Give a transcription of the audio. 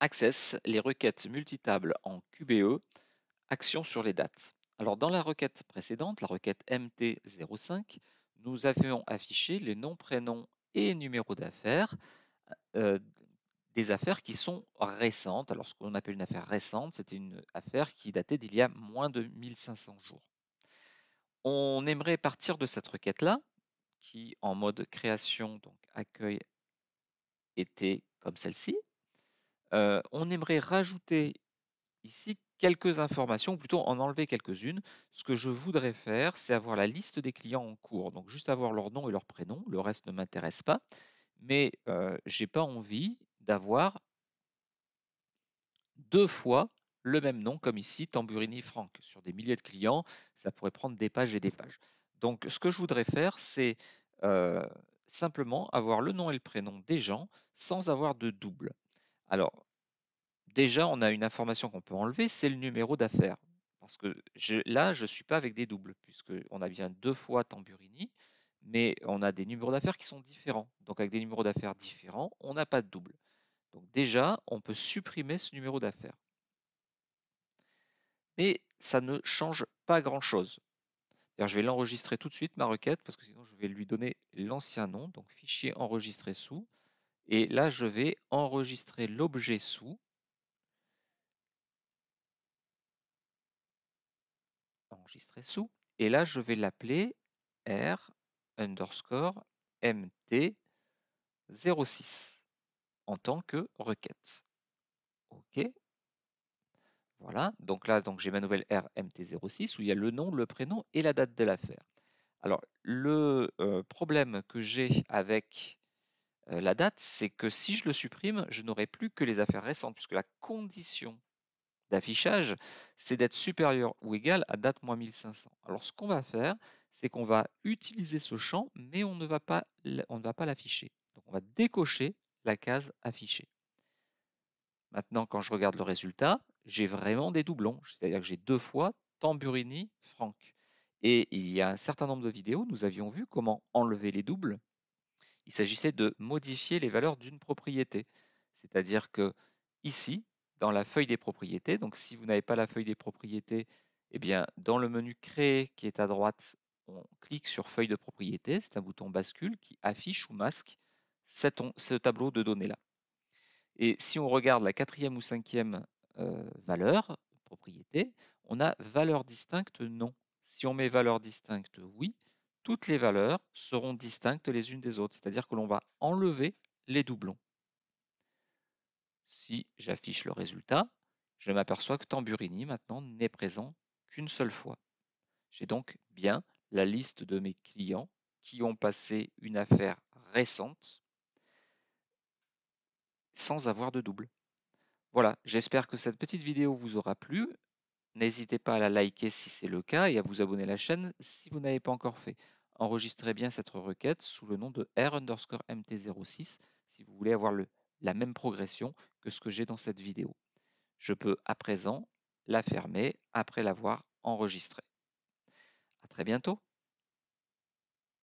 Access, les requêtes multitables en QBE, action sur les dates. Alors dans la requête précédente, la requête MT05, nous avions affiché les noms, prénoms et numéros d'affaires euh, des affaires qui sont récentes. Alors ce qu'on appelle une affaire récente, c'était une affaire qui datait d'il y a moins de 1500 jours. On aimerait partir de cette requête-là, qui en mode création, donc accueil, était comme celle-ci, on aimerait rajouter ici quelques informations, ou plutôt en enlever quelques-unes. Ce que je voudrais faire, c'est avoir la liste des clients en cours. Donc juste avoir leur nom et leur prénom, le reste ne m'intéresse pas. Mais je n'ai pas envie d'avoir deux fois le même nom, comme ici, Tamburini Franck. Sur des milliers de clients, ça pourrait prendre des pages et des pages. Donc ce que je voudrais faire, c'est simplement avoir le nom et le prénom des gens sans avoir de double. Déjà, on a une information qu'on peut enlever, c'est le numéro d'affaires. Parce que là, je ne suis pas avec des doubles, puisqu'on a bien deux fois Tamburini, mais on a des numéros d'affaires qui sont différents. Donc, avec des numéros d'affaires différents, on n'a pas de double. Donc, déjà, on peut supprimer ce numéro d'affaires. Mais ça ne change pas grand-chose. je vais l'enregistrer tout de suite, ma requête, parce que sinon, je vais lui donner l'ancien nom. Donc, fichier enregistré sous. Et là, je vais enregistrer l'objet sous. Sous. Et là, je vais l'appeler R underscore MT 06 en tant que requête. OK. Voilà. Donc là, donc j'ai ma nouvelle RMT06 où il y a le nom, le prénom et la date de l'affaire. Alors, le euh, problème que j'ai avec euh, la date, c'est que si je le supprime, je n'aurai plus que les affaires récentes, puisque la condition d'affichage, c'est d'être supérieur ou égal à date moins 1500. Alors ce qu'on va faire, c'est qu'on va utiliser ce champ, mais on ne va pas, pas l'afficher. Donc on va décocher la case affichée. Maintenant, quand je regarde le résultat, j'ai vraiment des doublons, c'est-à-dire que j'ai deux fois Tamburini, Franck. Et il y a un certain nombre de vidéos, nous avions vu comment enlever les doubles il s'agissait de modifier les valeurs d'une propriété. C'est-à-dire que ici, dans la feuille des propriétés, donc si vous n'avez pas la feuille des propriétés, eh bien, dans le menu Créer qui est à droite, on clique sur Feuille de propriété, c'est un bouton bascule qui affiche ou masque ce tableau de données-là. Et si on regarde la quatrième ou cinquième euh, valeur, propriété, on a valeur distincte non. Si on met valeur distincte oui, toutes les valeurs seront distinctes les unes des autres, c'est-à-dire que l'on va enlever les doublons. Si j'affiche le résultat, je m'aperçois que Tamburini maintenant n'est présent qu'une seule fois. J'ai donc bien la liste de mes clients qui ont passé une affaire récente sans avoir de double. Voilà, j'espère que cette petite vidéo vous aura plu. N'hésitez pas à la liker si c'est le cas et à vous abonner à la chaîne si vous n'avez pas encore fait enregistrez bien cette requête sous le nom de R underscore MT06 si vous voulez avoir la même progression que ce que j'ai dans cette vidéo. Je peux à présent la fermer après l'avoir enregistrée. À très bientôt.